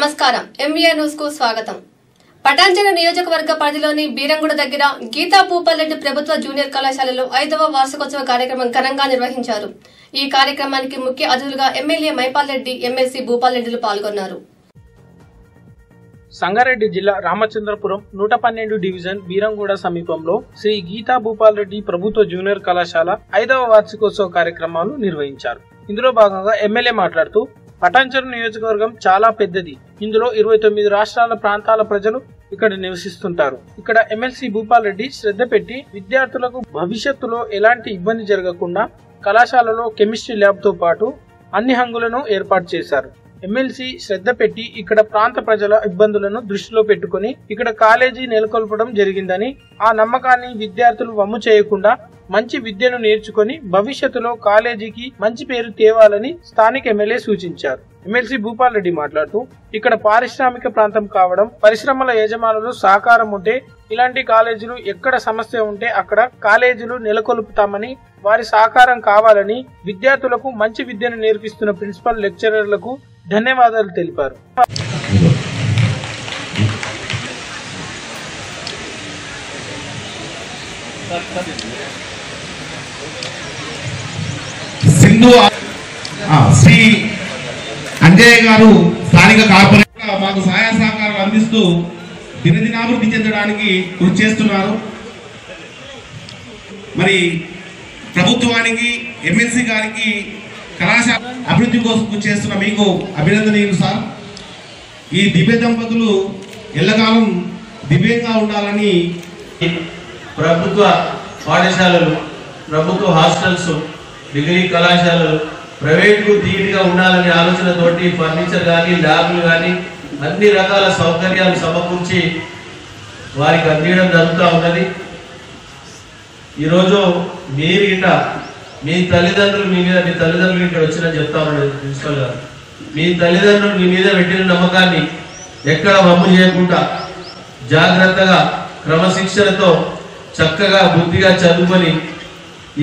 India న్యూస్కు స్వాగతం. పటాంజల నియోజకవర్గ పరిధిలోని బీరంగుడ దగ్గర గీతా భూపాలరెడ్డి ప్రభుత్వ జూనియర్ కళాశాలలో ఐదవ వార్షికోత్సవ కార్యక్రమం ఘనంగా నిర్వహించారు. ఈ కార్యక్రమానికి ముఖ్య అతిథులుగా ఎమ్మెల్యే మైపాల్ రెడ్డి ఎమ్మెల్సీ భూపాల్రెడ్డిలు పాల్గొన్నారు. సంగారెడ్డి జిల్లా రామచంద్రపురం నూట పన్నెండు డివిజన్ బీరంగూడ సమీపంలో శ్రీ గీతా భూపాల్ రెడ్డి ప్రభుత్వ జూనియర్ కళాశాల ఐదవ వార్షికోత్సవ కార్యక్రమాలు నిర్వహించారు. ఇందులో భాగంగా ఎమ్మెల్యే మాట్లాడుతూ పటాంచెరు నియోజకవర్గం చాలా పెద్దది. ఇందులో ఇరవై తొమ్మిది రాష్ట్రాల ప్రాంతాల ప్రజలు ఇక్కడ నివసిస్తుంటారు. ఇక్కడ ఎమ్మెల్సీ భూపాల్ రెడ్డి శ్రద్ధ పెట్టి విద్యార్థులకు భవిష్యత్తులో ఎలాంటి ఇబ్బంది జరగకుండా కళాశాలలో కెమిస్ట్రీ ల్యాబ్తో పాటు అన్ని హంగులను ఏర్పాటు చేశారు. ఎమ్మెల్సీ శ్రద్ధ పెట్టి ఇక్కడ ప్రాంత ప్రజల ఇబ్బందులను దృష్టిలో పెట్టుకుని ఇక్కడ కాలేజీ నెలకొల్పడం జరిగిందని ఆ నమ్మకాన్ని విద్యార్థులు వమ్ము చేయకుండా మంచి విద్యను నేర్చుకొని భవిష్యత్తులో కాలేజీకి మంచి పేరు తేవాలని స్థానిక ఎమ్మెల్యే సూచించారు. ఎమ్మెల్సీ భూపాల్ రెడ్డి మాట్లాడుతూ ఇక్కడ పారిశ్రామిక ప్రాంతం కావడం పరిశ్రమల యజమానులు సహకారం ఉంటే ఇలాంటి కాలేజీలు ఎక్కడ సమస్య ఉంటే అక్కడ కాలేజీలు నెలకొల్పుతామని వారి సహకారం కావాలని విద్యార్థులకు మంచి విద్యను నేర్పిస్తున్న ప్రిన్సిపల్ లెక్చరర్లకు ధన్యవాదాలు తెలిపారు. సింధు శ్రీ అంజయ్య గారు స్థానిక కార్పొరేట్ మాకు సహాయ సహకారాలు అందిస్తూ దినదినాభివృద్ధి చెందడానికి కృషి చేస్తున్నారు. మరి ప్రభుత్వానికి ఎమ్మెల్సీ గారికి కళాశాల అభివృద్ధి కోసం కృషి చేస్తున్న మీకు అభినందనీయులు సార్. ఈ దివ్య దంపతులు ఎల్లకాలం దివ్యంగా ఉండాలని ప్రభుత్వ పాఠశాలలు ప్రభుత్వ హాస్టల్స్ డిగ్రీ కళాశాలలు ప్రైవేట్కు ధీటుగా ఉండాలనే ఆలోచనతోటి ఫర్నిచర్ కానీ ల్యాబ్లు కానీ అన్ని రకాల సౌకర్యాలు సమకూర్చి వారికి అందించడం జరుగుతూ ఉన్నది. ఈరోజు మీరు ఇట మీ తల్లిదండ్రులు మీ మీద మీ తల్లిదండ్రులు ఇక్కడ వచ్చిన చెప్తా ఉన్నాడు ప్రిన్సిపల్ గారు. మీ తల్లిదండ్రులు మీ మీద పెట్టిన నమ్మకాన్ని ఎక్కడ వమ్ము చేయకుండా జాగ్రత్తగా క్రమశిక్షణతో చక్కగా బుద్ధిగా చదువుకొని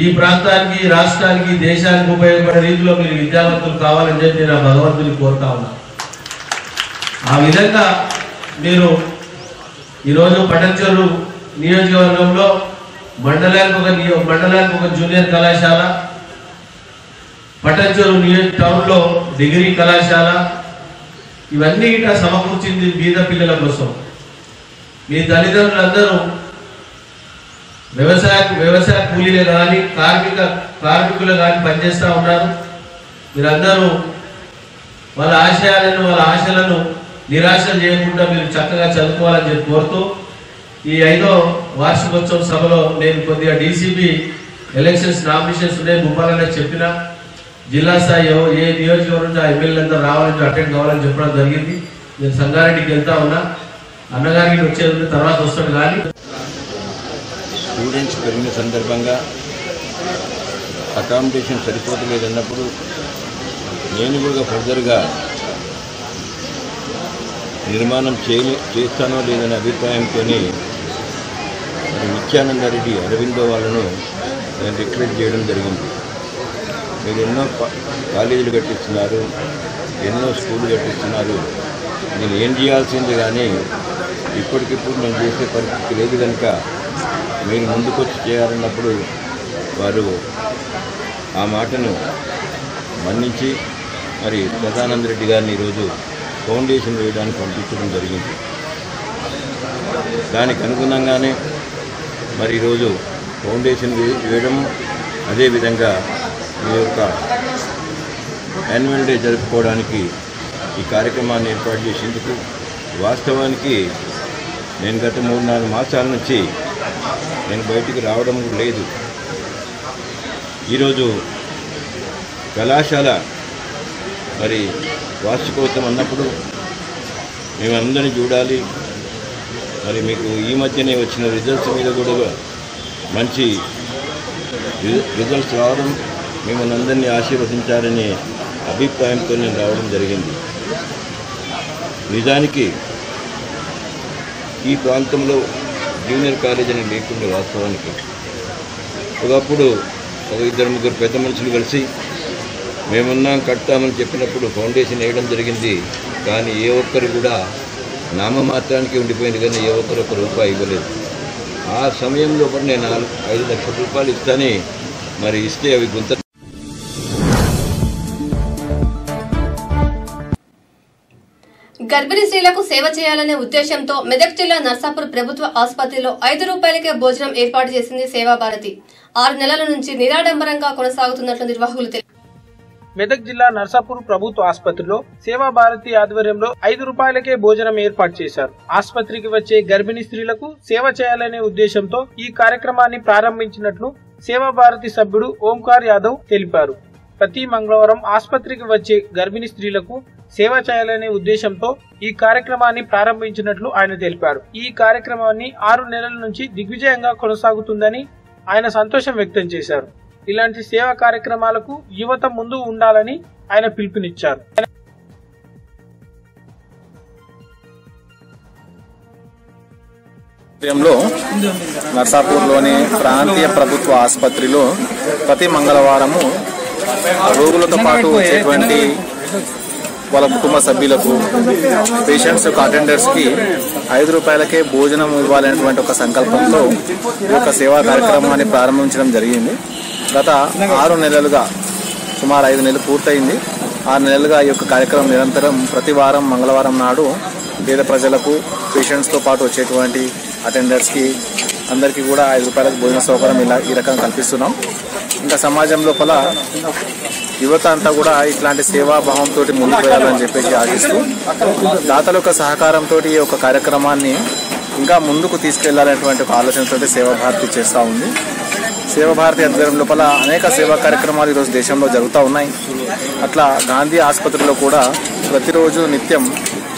ఈ ప్రాంతానికి రాష్ట్రానికి దేశానికి ఉపయోగపడే రీతిలో మీరు విద్యావంతులు కావాలని చెప్పి నేను ఆ భగవంతుని కోరుతా ఉన్నా. ఆ విధంగా మీరు ఈరోజు పటంచెరు నియోజకవర్గంలో మండలానికి ఒక నియో మండలానికి ఒక జూనియర్ కళాశాల పటంచెరు నియోజక టౌన్లో డిగ్రీ కళాశాల ఇవన్నీ ఇట్లా సమకూర్చింది బీద పిల్లల కోసం. మీ తల్లిదండ్రులందరూ వ్యవసాయ వ్యవసాయ కూలీలే కానీ కార్మిక కార్మికులు కానీ పనిచేస్తూ ఉన్నారు. మీరందరూ వాళ్ళ ఆశయాలను వాళ్ళ ఆశలను నిరాశ చేయకుండా మీరు చక్కగా చదువుకోవాలని చెప్పి కోరుతూ ఈ ఐదో వార్షికోత్సవ సభలో నేను కొద్దిగా డీసీబీ ఎలక్షన్స్ నామినేషన్స్ ఉన్నాయి ముప్పాలనే చెప్పిన జిల్లా స్థాయి ఏ నియోజకవర్గం నుంచి ఆ ఎమ్మెల్యేలంతా రావాలని అటెండ్ కావాలని చెప్పడం జరిగింది. నేను సంగారెడ్డికి వెళ్తా ఉన్నా. అన్నగారికి వచ్చేది తర్వాత వస్తాడు కానీ. స్టూడెంట్స్ పెరిగిన సందర్భంగా అకామిడేషన్ సరిపోతలేదన్నప్పుడు నేను కూడా ఫర్దర్గా నిర్మాణం చేయ చేస్తానో లేదనే అభిప్రాయంతో మరి నిత్యానంద అరవిందో వాళ్ళను నేను రిక్వెస్ట్ చేయడం జరిగింది. మీరు ఎన్నో కాలేజీలు కట్టిస్తున్నారు ఎన్నో స్కూళ్ళు కట్టిస్తున్నారు. నేను ఏం చేయాల్సింది కానీ ఇప్పటికిప్పుడు నేను చేసే పరిస్థితి లేదు కనుక మీరు ముందుకొచ్చి చేయాలన్నప్పుడు వారు ఆ మాటను మన్నించి మరి సదానంద రెడ్డి గారిని ఈరోజు ఫౌండేషన్ వేయడానికి పంపించడం జరిగింది. దానికి అనుగుణంగానే మరి ఈరోజు ఫౌండేషన్ వేయడం అదేవిధంగా మీ యొక్క యాన్యువల్ డే జరుపుకోవడానికి ఈ కార్యక్రమాన్ని ఏర్పాటు చేసేందుకు వాస్తవానికి నేను గత మూడు నాలుగు మాసాల నుంచి నేను బయటికి రావడం లేదు. ఈరోజు కళాశాల మరి వార్షికోత్సవం అన్నప్పుడు మేమందరినీ చూడాలి. మరి మీకు ఈ మధ్యనే వచ్చిన రిజల్ట్స్ మీద కూడా మంచి రిజల్ట్స్ రావడం మిమ్మల్ని అందరినీ ఆశీర్వదించాలనే అభిప్రాయంతో నేను రావడం జరిగింది. నిజానికి ఈ ప్రాంతంలో జూనియర్ కాలేజ్ అని లేకుండా వాస్తవానికి. ఒకప్పుడు ఒక ఇద్దరు ముగ్గురు పెద్ద మనుషులు కలిసి మేమున్నాం కడతామని చెప్పినప్పుడు ఫౌండేషన్ వేయడం జరిగింది. కానీ ఏ ఒక్కరు కూడా నామమాత్రానికి ఉండిపోయింది కానీ ఏ ఒక్కరు ఒక రూపాయి ఇవ్వలేదు. ఆ సమయంలో కూడా నేను ఐదు లక్షల రూపాయలు ఇస్తానే మరి ఇస్తే అవి గుంత గర్భిణీ స్త్రీలకు సేవ చేయాలనే ఉద్దేశంతో మెదక్ జిల్లా నర్సాపూర్ ప్రభుత్వ ఆసుపత్రిలో ఐదు రూపాయలకే భోజనం ఏర్పాటు చేసింది సేవాభారతి ఆరు నెలల నుంచి నిరాడంబరంగా కొనసాగుతున్నట్లు నిర్వాహకులు మెదక్ జిల్లా నర్సాపూర్ ప్రభుత్వ ఆసుపత్రిలో సేవా భారతి ఆధ్వర్యంలో ఐదు రూపాయలకే భోజనం ఏర్పాటు చేశారు. ఆసుపత్రికి వచ్చే గర్భిణీ స్త్రీలకు సేవ చేయాలనే ఉద్దేశంతో ఈ కార్యక్రమాన్ని ప్రారంభించినట్లు సేవా భారతి సభ్యుడు ఓంకార్ యాదవ్ తెలిపారు. ప్రతి మంగళవారం ఆసుపత్రికి వచ్చే గర్భిణీ స్త్రీలకు సేవ చేయాలనే ఉద్దేశంతో ఈ కార్యక్రమాన్ని ప్రారంభించినట్లు ఆయన తెలిపారు. ఈ కార్యక్రమాన్ని ఆరు నెలల నుంచి దిగ్విజయంగా కొనసాగుతుందని ఆయన సంతోషం వ్యక్తం చేశారు. ఇలాంటి సేవా కార్యక్రమాలకు యువత ముందు ఉండాలని ఆయన పిలుపునిచ్చారు. ఆధ్వర్యంలో నర్సాపూర్లోని ప్రాంతీయ ప్రభుత్వ ఆసుపత్రిలో ప్రతి మంగళవారము రోగులతో పాటు వచ్చేటువంటి వాళ్ళ కుటుంబ సభ్యులకు పేషెంట్స్ యొక్క అటెండర్స్కి ఐదు రూపాయలకే భోజనం ఇవ్వాలనేటువంటి ఒక సంకల్పంతో ఈ యొక్క సేవా కార్యక్రమాన్ని ప్రారంభించడం జరిగింది. గత ఆరు నెలలుగా సుమారు ఐదు నెలలు పూర్తయింది. ఆరు నెలలుగా ఈ యొక్క కార్యక్రమం నిరంతరం ప్రతి వారం మంగళవారం నాడు పేద ప్రజలకు పేషెంట్స్తో పాటు వచ్చేటువంటి అటెండర్స్కి అందరికీ కూడా ఐదు రూపాయలకు భోజన సౌకర్యం ఇలా ఈ రకంగా కల్పిస్తున్నాం. ఇంకా సమాజం లోపల యువత అంతా కూడా ఇట్లాంటి సేవాభావంతో ముందుకు వెళ్ళాలని చెప్పేసి ఆశిస్తూ దాతల యొక్క సహకారంతో ఈ యొక్క కార్యక్రమాన్ని ఇంకా ముందుకు తీసుకెళ్ళాలనేటువంటి ఒక ఆలోచనతో సేవాభారతి చేస్తూ ఉంది. సేవా భారతి ఆధ్వర్యం లోపల అనేక సేవా కార్యక్రమాలు ఈరోజు దేశంలో జరుగుతూ ఉన్నాయి. అట్లా గాంధీ ఆసుపత్రిలో కూడా ప్రతిరోజు నిత్యం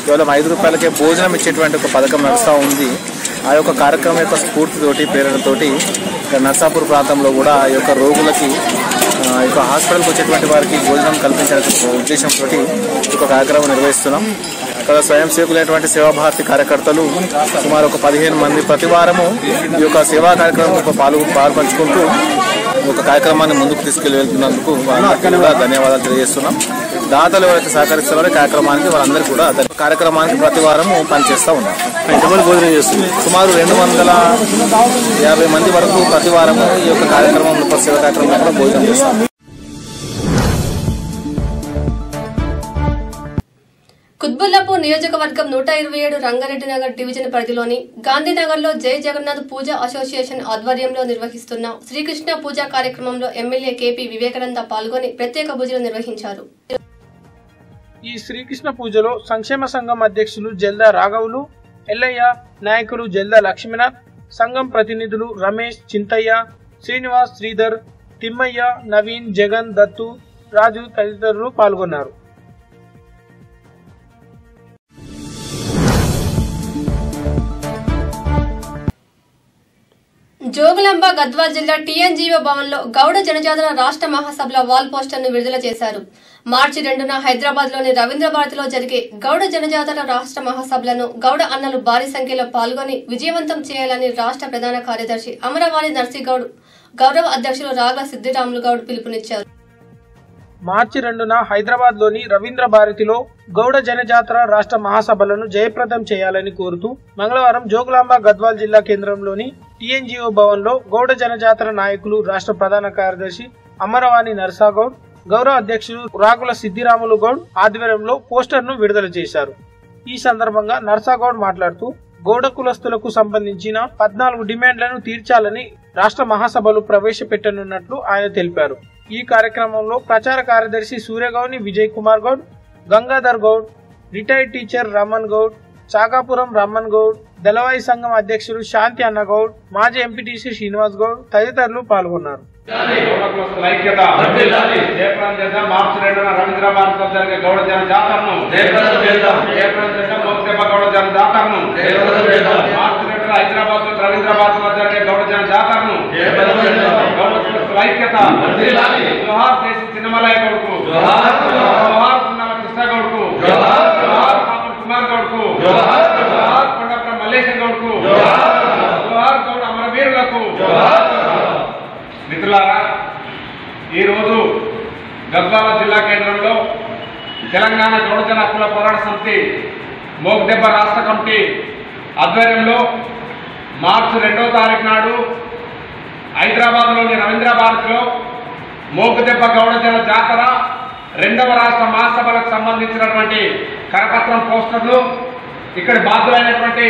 కేవలం ఐదు రూపాయలకే భోజనం ఇచ్చేటువంటి ఒక పథకం నడుస్తూ ఉంది. ఆ యొక్క కార్యక్రమం యొక్క స్ఫూర్తితోటి ప్రేరణతోటి ఇక్కడ నర్సాపూర్ ప్రాంతంలో కూడా ఈ యొక్క రోగులకి యొక్క హాస్పిటల్కి వచ్చేటువంటి వారికి భోజనం కల్పించాలనే ఉద్దేశంతో యొక్క కార్యక్రమం నిర్వహిస్తున్నాం. ఇక్కడ స్వయం సేవకులైనటువంటి సేవాభారతి కార్యకర్తలు సుమారు ఒక పదిహేను మంది ప్రతి వారము ఈ యొక్క సేవా కార్యక్రమంలో పాలు పాల్పంచుకుంటూ యొక్క కార్యక్రమాన్ని ముందుకు తీసుకెళ్ళి వెళ్తున్నందుకు వాళ్ళందరికీ కూడా ధన్యవాదాలు తెలియజేస్తున్నాం. దాతలు ఎవరైతే సహకరిస్తున్నారో కార్యక్రమానికి వాళ్ళందరూ కూడా కార్యక్రమానికి ప్రతి వారం పనిచేస్తూ ఉన్నారు. ఎంతమంది భోజనం చేస్తుంది సుమారు రెండు వందల యాభై మంది వరకు ప్రతి వారము ఈ యొక్క కార్యక్రమంలో సేవ కార్యక్రమంలో కూడా భోజనం చేస్తాం కుత్బుల్లాపూర్ నియోజకవర్గం నూట ఇరవై ఏడు రంగారెడ్డి నగర్ డివిజన్ పరిధిలోని గాంధీనగర్లో జై జగన్నాథ్ పూజ అసోసియేషన్ ఆధ్వర్యంలో నిర్వహిస్తున్న శ్రీకృష్ణ పూజ కార్యక్రమంలో ఎమ్మెల్యే కేపీ వివేకానంద పాల్గొని ప్రత్యేక పూజలు నిర్వహించారు. ఈ శ్రీకృష్ణ పూజలో సంక్షేమ సంఘం అధ్యక్షులు జల్దా రాఘవులు ఎల్లయ్య నాయకులు జల్దా లక్ష్మీనాథ్ సంఘం ప్రతినిధులు రమేష్ చింతయ్య శ్రీనివాస్ శ్రీధర్ తిమ్మయ్య నవీన్ జగన్ దత్తు రాజు తదితరులు పాల్గొన్నారు. జోగులాంబ గద్వాల్ జిల్లా టీఎన్జీఓ భవన్లో గౌడ జనజాతర రాష్ట్ర మహాసభల వాల్ పోస్టర్ను విడుదల చేశారు. మార్చి రెండున హైదరాబాద్లోని రవీంద్రభారతిలో జరిగే గౌడ జనజాతర రాష్ట్ర మహాసభలను గౌడ అన్నలు భారీ సంఖ్యలో పాల్గొని విజయవంతం చేయాలని రాష్ట్ర ప్రధాన కార్యదర్శి అమరవాణి నర్సిగౌడ్ గౌరవ అధ్యక్షులు రాగ సిద్దిరాములు గౌడ్ పిలుపునిచ్చారు. మార్చి రెండున హైదరాబాద్లోని రవీంద్ర భారతిలో గౌడ జనజాతర రాష్ట్ర మహాసభలను జయప్రదం చేయాలని కోరుతూ మంగళవారం జోగులాంబ గద్వాల్ జిల్లా కేంద్రంలోని టీఎన్జిఓ భవన్లో గౌడ జనజాతర నాయకులు రాష్ట్ర ప్రధాన కార్యదర్శి అమరవాణి నర్సాగౌడ్ గౌరవ అధ్యక్షులు రాగుల సిద్దిరాములు గౌడ్ ఆధ్వర్యంలో పోస్టర్ను విడుదల చేశారు. ఈ సందర్భంగా నర్సాగౌడ్ మాట్లాడుతూ గౌడ కులస్తులకు సంబంధించిన పద్నాలుగు డిమాండ్లను తీర్చాలని రాష్ట్ర మహాసభలు ప్రవేశపెట్టనున్నట్లు ఆయన తెలిపారు. ఈ కార్యక్రమంలో ప్రచార కార్యదర్శి సూర్యగౌని విజయ్ కుమార్ గౌడ్ గంగాధర్ గౌడ్ రిటైర్డ్ టీచర్ రమణ్ గౌడ్ చాకాపురం రమణ్ గౌడ్ దళవాయి సంఘం అధ్యక్షుడు శాంతి అన్నగౌడ్ మాజీ ఎంపీటీసీ శ్రీనివాస్ గౌడ్ తదితరులు పాల్గొన్నారు. గౌడకులస్తుల ఐక్యత జయప్రదం చేద్దాం మార్చి రెండున రవీంద్ర భారతిలో జరిగే గౌడ జన జాతరను జయప్రదం చేద్దాం. జయప్రదం చేద్దాం మోక్షేమ గౌడ జన జాతరను జయప్రదం చేద్దాం. మార్చి రెండున హైదరాబాద్లో రవీంద్ర భారతిలో జరిగే గౌడ జన జాతరను జయప్రదం చేద్దాం. గౌడకులస్తుల ఐక్యత వర్ధిల్లాలి. జోహార్ దేశి చిన్నమలయ్య గౌడ్కు జోహార్. జోహార్ పున్నమ కృష్ణ గౌడ్కు జోహార్. జోహార్ పాపన్ కుమార్ గౌడ్కు జోహార్. జోహార్ కొండపురం మల్లేశం గౌడ్కు జోహార్. జోహార్ గౌడ అమరవీరులకు మిత్రులారా ఈరోజు గద్వాల జిల్లా కేంద్రంలో తెలంగాణ గౌడజన హక్కుల పోరాట సమితి మోగ్దెబ్బ రాష్ట్ర కమిటీ ఆధ్వర్యంలో మార్చి రెండవ తారీఖు నాడు హైదరాబాద్లోని రవీంద్ర భారత్లో మోగుదెబ్బ గౌడజన జాతర రెండవ రాష్ట్ర మహాసభలకు సంబంధించినటువంటి కరపత్రం పోస్టర్లు ఇక్కడి బాధ్యులైనటువంటి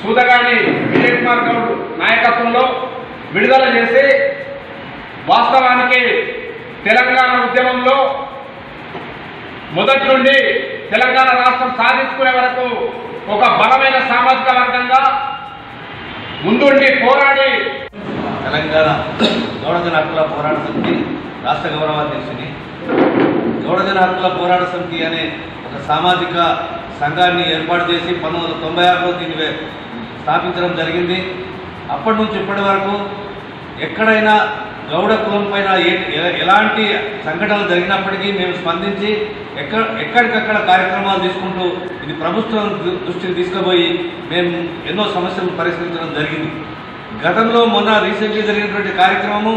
సూదగాని విజయ్ కుమార్ గౌడ్ నాయకత్వంలో విడుదల చేసి వాస్తవానికి తెలంగాణ ఉద్యమంలో మొదటి నుండి తెలంగాణ రాష్ట్రం సాధించుకునే వరకు ఒక బలమైన సామాజిక వర్గంగా ముందుండి పోరాడి తెలంగాణ జోడజన హక్కుల పోరాట సమితి రాష్ట్ర గౌరవాధ్యక్షుని జోడజన హక్కుల పోరాట సమితి అనే ఒక సామాజిక సంఘాన్ని ఏర్పాటు చేసి పంతొమ్మిది వందల తొంభై ఆరులో దీన్ని స్థాపించడం జరిగింది. అప్పటి నుంచి ఇప్పటి వరకు ఎక్కడైనా గౌడ కులం పైన ఏ- ఎలాంటి సంఘటనలు జరిగినప్పటికీ మేము స్పందించి ఎక్కడ ఎక్కడికక్కడ కార్యక్రమాలు తీసుకుంటూ ఇది ప్రభుత్వం దృ- దృష్టికి తీసుకుపోయి మేము ఎన్నో సమస్యలను పరిష్కరించడం జరిగింది. గతంలో మొన్న రీసెంట్లీ జరిగినటువంటి కార్యక్రమము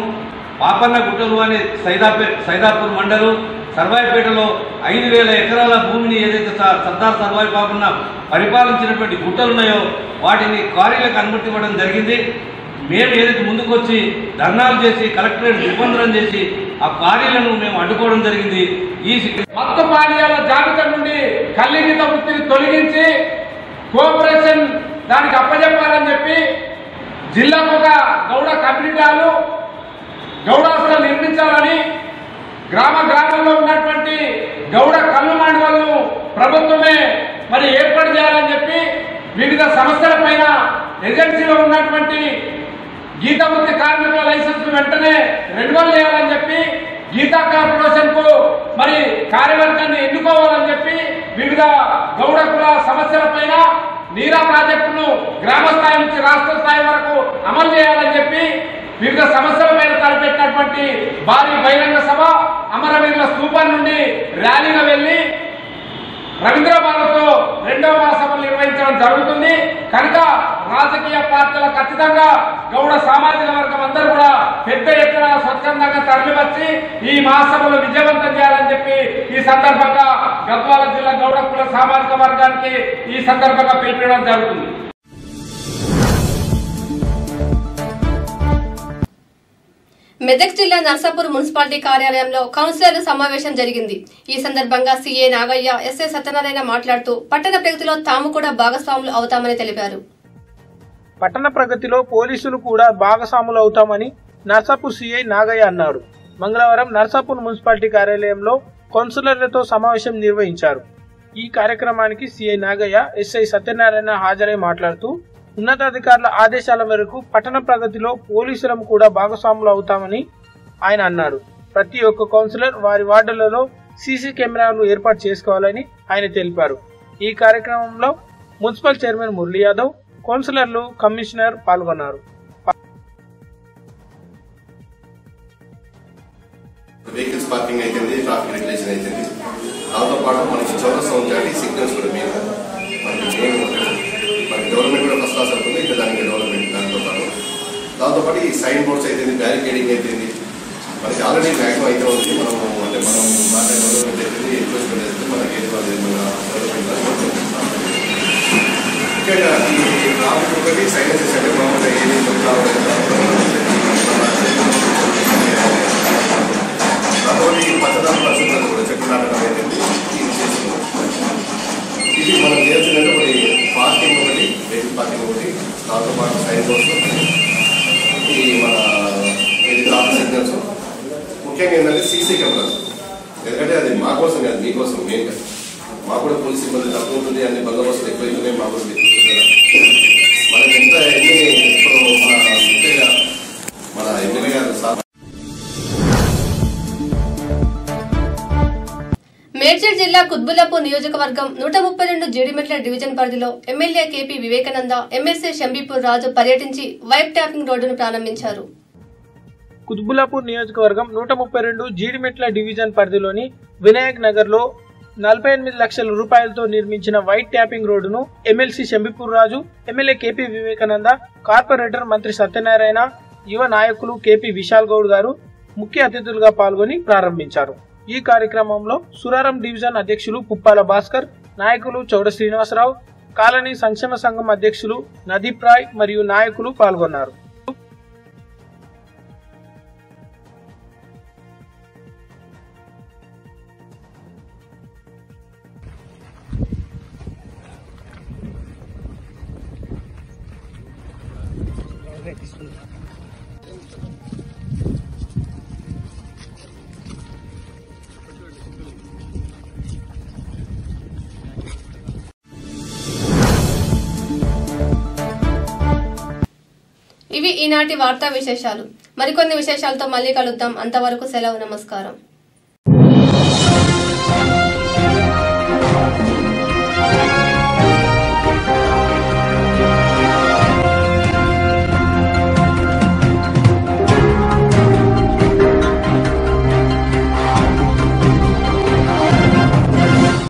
పాపన్న గుట్టలు అనే సైదాపే సైదాపూర్ మండలు సర్వాయిపేటలో ఐదు వేల ఎకరాల భూమిని ఏదైతే స- సర్దార్ సర్వాయి పాపన్న పరిపాలించినటువంటి గుట్టలు ఉన్నాయో వాటిని కారీలకు అనుమతి ఇవ్వడం జరిగింది. మేము ఏదైతే ముందుకు వచ్చి ధర్నాలు చేసి కలెక్టరేట్ నిబంధనలు చేసి ఆ క్వారీలను మేము అడ్డుకోవడం జరిగింది. ఈ మత్తు పానీయాల జాబితా నుండి కల్లిగిత వృత్తిని తొలగించి కోఆపరేషన్ దానికి అప్పజెప్పాలని చెప్పి జిల్లాకు ఒక గౌడ కమ్యూనిటాలు గౌడాస్తులు నిర్మించాలని గ్రామ గ్రామంలో ఉన్నటువంటి గౌడ కళ్ళు మండలను ప్రభుత్వమే మరి ఏర్పాటు చేయాలని చెప్పి వివిధ సమస్యల పైన ఏజెన్సీలో ఉన్నటువంటి గీత వృత్తి కార్మికుల లైసెన్స్ వెంటనే రెన్యువల్ చేయాలని చెప్పి గీతా కార్పొరేషన్కు మరి కార్యవర్గాన్ని ఎన్నుకోవాలని చెప్పి వివిధ గౌడ కుల సమస్యల పైన నీరా ప్రాజెక్టును గ్రామ స్థాయి నుంచి రాష్ట్ర స్థాయి వరకు అమలు చేయాలని చెప్పి వివిధ సమస్యల పైన తలపెట్టినటువంటి భారీ బహిరంగ సభ అమరవీరుల స్థూపం నుండి ర్యాలీగా వెళ్ళి రవీంద్ర రెండవ మహాసభలు నిర్వహించడం జరుగుతుంది. కనుక రాజకీయ పార్టీలు ఖచ్చితంగా గౌడ సామాజిక వర్గం అందరూ కూడా పెద్ద ఎత్తున స్వచ్ఛందంగా తరలివచ్చి ఈ మహాసభలు విజయవంతం చేయాలని చెప్పి ఈ సందర్భంగా గద్వాల జిల్లా గౌడ కుల సామాజిక వర్గానికి ఈ సందర్భంగా పిలిపించడం జరుగుతుంది. మెదక్ జిల్లా నర్సాపూర్ మున్సిపాలిటీ కార్యాలయంలో కౌన్సిలర్ల సమావేశం జరిగింది. ఈ సందర్భంగా సీఏ నాగయ్య ఎస్ఏ సత్యనారాయణ మాట్లాడుతూ పట్టణ ప్రగతిలో తాము కూడా భాగస్వాములు అవుతామని తెలిపారు. పట్టణ ప్రగతిలో పోలీసులు కూడా భాగస్వాములు అవుతామని నర్సాపూర్ సీఐ నాగయ్య అన్నారు మంగళవారం నర్సాపూర్ మున్సిపాలిటీ కార్యాలయంలో కౌన్సిలర్లతో సమావేశం నిర్వహించారు. ఈ కార్యక్రమానికి సీఐ నాగయ్య ఎస్ఐ సత్యనారాయణ హాజరై మాట్లాడుతూ ఉన్నతాధికారుల ఆదేశాల మేరకు పట్టణ ప్రగతిలో పోలీసులం కూడా భాగస్వాములు అవుతామని ఆయన అన్నారు. ప్రతి ఒక్క కౌన్సిలర్ వారి వార్డులలో సీసీ కెమెరాలు ఏర్పాటు చేసుకోవాలని ఆయన తెలిపారు. ఈ కార్యక్రమంలో మున్సిపల్ చైర్మన్ మురళీ యాదవ్ కౌన్సిలర్లు కమిషనర్ పాల్గొన్నారు. వెహికల్స్ పార్కింగ్ అయితుంది ట్రాఫిక్ రెగ్యులేషన్ అయితుంది. దాంతో పాటు మనకి చౌరస్తా ఉంచాలి సిగ్నల్స్ కూడా మీద మనకి మనకి డెవలప్మెంట్ కూడా ఫస్ట్ క్లాస్ అవుతుంది ఇంకా దానికి డెవలప్మెంట్ దాంతో పాటు. దాంతో పాటు ఈ సైన్ బోర్డ్స్ అయితుంది బ్యారికేడింగ్ అయితుంది. మనకి ఆల్రెడీ మ్యాక్సిమం అయితే ఉంది. మనం అంటే మనం బాగా డెవలప్మెంట్ అవుతుంది ఎన్ఫోర్స్మెంట్ అయితే మనకి ఏది వాళ్ళు మన డెవలప్మెంట్ ముఖ్యంగా ఈ ట్రాఫిక్ ఒకటి సైలెన్సెస్ అంటే మేడ్చల్ జిల్లా కుత్బుల్లాపూర్ నియోజకవర్గం నూట ముప్పై రెండు జీడిమెట్ల డివిజన్ పరిధిలో MLA KP Vivekananda MLC Shambipur Raju పర్యటించి వైప్ ట్యాపింగ్ రోడ్డును ప్రారంభించారు. కుత్బులాపూర్ నియోజకవర్గం నూట ముప్పై రెండు జీడిమెట్ల డివిజన్ పరిధిలోని వినాయక్ నగర్లో నలభై ఎనిమిది లక్షల రూపాయలతో నిర్మించిన వైట్ ట్యాపింగ్ రోడ్డును MLC Shambipur Raju MLA KP Vivekananda corporator Mantri Satyanarayana యువ నాయకులు కేపీ విశాల్ గౌడ్ గారు ముఖ్య అతిథులుగా పాల్గొని ప్రారంభించారు. ఈ కార్యక్రమంలో సురారం డివిజన్ అధ్యక్షులు పుప్పాల భాస్కర్ నాయకులు చౌడ శ్రీనివాసరావు కాలనీ సంక్షేమ సంఘం అధ్యక్షులు నదీప్ రాయ్ మరియు నాయకులు పాల్గొన్నారు. ఈనాటి వార్తా విశేషాలు. మరికొన్ని విశేషాలతో మళ్ళీ కలుద్దాం. అంతవరకు సెలవు నమస్కారం.